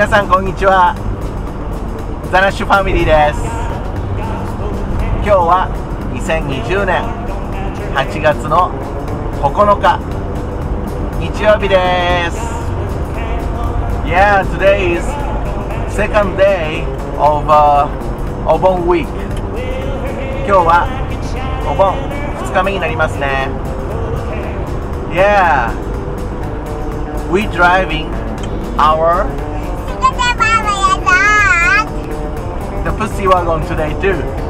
皆さんこんにちは。ザナッシュファミリーです。今日は2020年8月の9日日曜日です Yeah, today is second day of、uh, お盆 week 今日はお盆2日目になりますね Yeah We driving our. The Pussy Wagon today too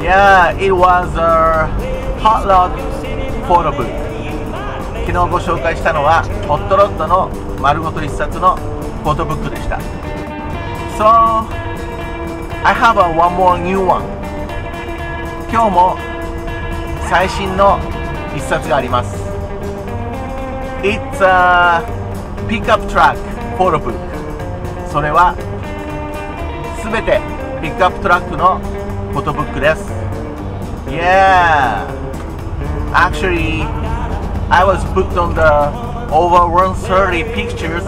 Yeah, it was a hot rod photo book 昨日ご紹介したのはホットロッドの丸ごと一冊のフォトブックでした So, I have a one more new one 今日も最新の一冊があります It's a pickup truck photo book それはすべてピックアップトラックのフォトブックです Yeah Actually I was booked on the over 130 pictures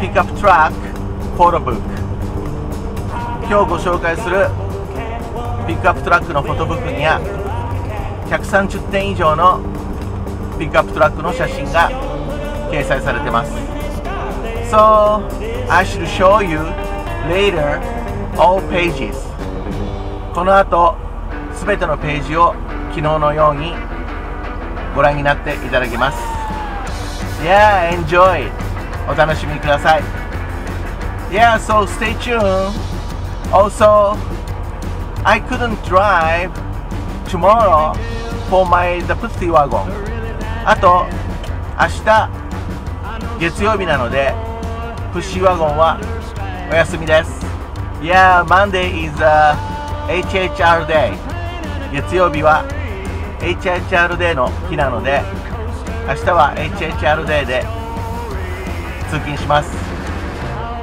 pickup truck photo book 今日ご紹介するピックアップトラックのフォトブックには130点以上のピックアップトラックの写真が掲載されてます So I should show you later all pages この後すべてのページを昨日のようにご覧になっていただけます Yeah, enjoy お楽しみください Yeah, so stay tuned Also, I couldn't drive tomorrow for my the pussy wagon あと明日月曜日なのでプッシュワゴンはお休みです Yeah, Monday is a uh, HHR day 月曜日は HHR day の日なので明日は HHR day で通勤します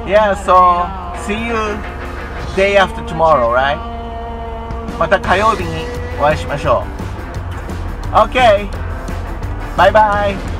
Yeah, so see you day after tomorrow, right? また火曜日にお会いしましょう OK! バイバイ